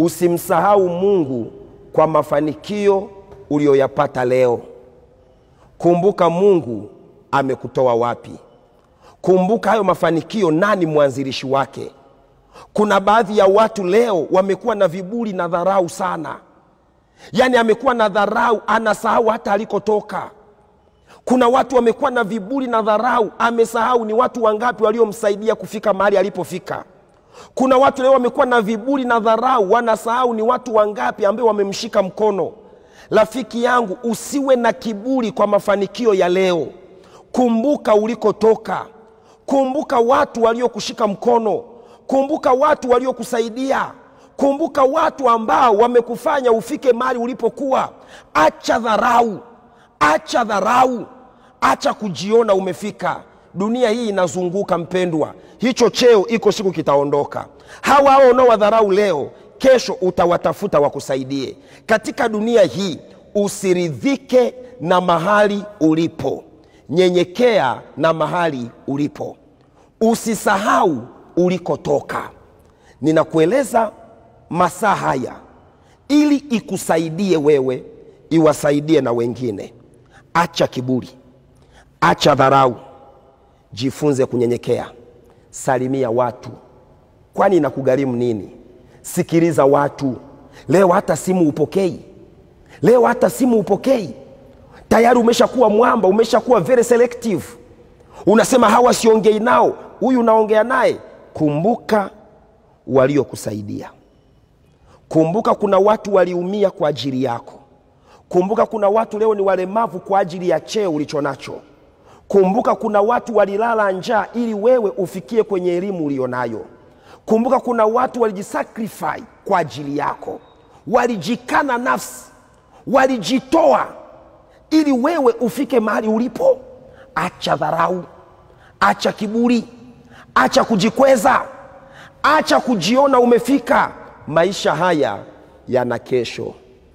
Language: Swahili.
Usimsahau Mungu kwa mafanikio uliyoyapata leo. Kumbuka Mungu amekutoa wapi. Kumbuka hayo mafanikio, nani mwanzilishi wake. Kuna baadhi ya watu leo wamekuwa na viburi na dharau sana, yaani amekuwa na dharau, anasahau hata alikotoka. Kuna watu wamekuwa na viburi na dharau, amesahau ni watu wangapi waliomsaidia kufika mahali alipofika. Kuna watu leo wamekuwa na viburi na dharau, wanasahau ni watu wangapi ambao wamemshika mkono. Rafiki yangu, usiwe na kiburi kwa mafanikio ya leo. Kumbuka ulikotoka, kumbuka watu waliokushika mkono, kumbuka watu waliokusaidia, kumbuka watu ambao wamekufanya ufike mali ulipokuwa. Acha dharau, acha dharau, acha kujiona umefika. Dunia hii inazunguka mpendwa, hicho cheo iko siku kitaondoka. Hawa hao unaowadharau leo, kesho utawatafuta wakusaidie. Katika dunia hii usiridhike na mahali ulipo, nyenyekea na mahali ulipo, usisahau ulikotoka. Ninakueleza masaa haya ili ikusaidie wewe, iwasaidie na wengine. Acha kiburi, acha dharau, jifunze kunyenyekea. Salimia watu, kwani inakugharimu nini? Sikiliza watu. Leo hata simu upokei, leo hata simu upokei. Tayari umeshakuwa mwamba, umeshakuwa very selective. Unasema hawa siongei nao, huyu unaongea naye. Kumbuka waliokusaidia. Kumbuka kuna watu waliumia kwa ajili yako. Kumbuka kuna watu leo ni walemavu kwa ajili ya cheo ulicho nacho. Kumbuka kuna watu walilala njaa ili wewe ufikie kwenye elimu ulionayo. Kumbuka kuna watu walijisacrifice kwa ajili yako, walijikana nafsi, walijitoa ili wewe ufike mahali ulipo. Acha dharau, acha kiburi, acha kujikweza, acha kujiona umefika. Maisha haya yana kesho.